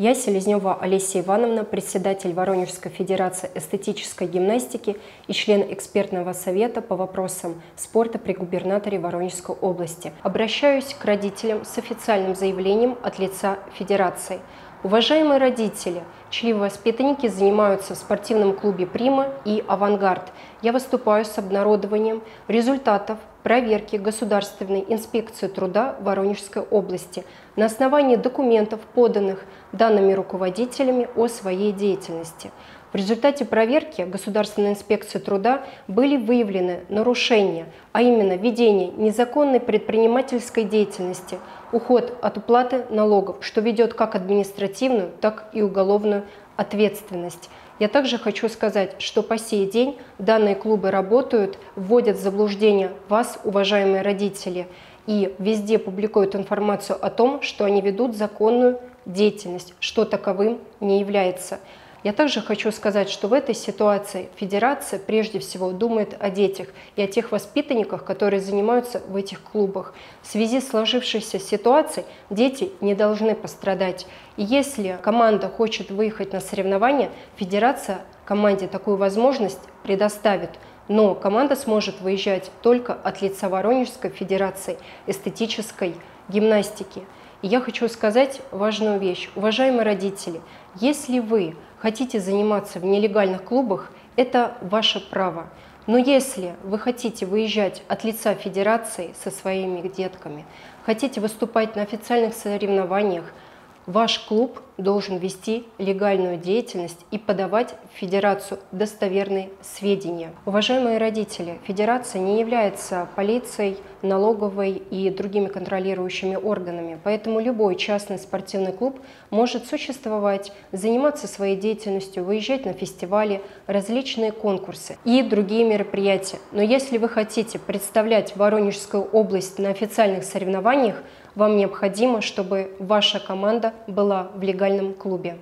Я, Селезнева Олеся Ивановна, председатель Воронежской Федерации эстетической гимнастики и член экспертного совета по вопросам спорта при губернаторе Воронежской области. Обращаюсь к родителям с официальным заявлением от лица Федерации. Уважаемые родители, чьи воспитанники занимаются в спортивном клубе «Прима» и «Авангард», я выступаю с обнародованием результатов проверки Государственной инспекции труда Воронежской области на основании документов, поданных данными руководителями о своей деятельности. В результате проверки Государственной инспекции труда были выявлены нарушения, а именно ведение незаконной предпринимательской деятельности, уход от уплаты налогов, что ведет как административную, так и уголовную ответственность. Я также хочу сказать, что по сей день данные клубы работают, вводят в заблуждение вас, уважаемые родители, и везде публикуют информацию о том, что они ведут законную деятельность, что таковым не является. Я также хочу сказать, что в этой ситуации федерация прежде всего думает о детях и о тех воспитанниках, которые занимаются в этих клубах. В связи с сложившейся ситуацией дети не должны пострадать. И если команда хочет выехать на соревнования, федерация команде такую возможность предоставит. Но команда сможет выезжать только от лица Воронежской Федерации эстетической гимнастики. И я хочу сказать важную вещь. Уважаемые родители, если вы хотите заниматься в нелегальных клубах, это ваше право. Но если вы хотите выезжать от лица федерации со своими детками, хотите выступать на официальных соревнованиях, Ваш клуб должен вести легальную деятельность и подавать в Федерацию достоверные сведения. Уважаемые родители, Федерация не является полицией, налоговой и другими контролирующими органами, поэтому любой частный спортивный клуб может существовать, заниматься своей деятельностью, выезжать на фестивали, различные конкурсы и другие мероприятия. Но если вы хотите представлять Воронежскую область на официальных соревнованиях, вам необходимо, чтобы ваша команда была в легальном клубе.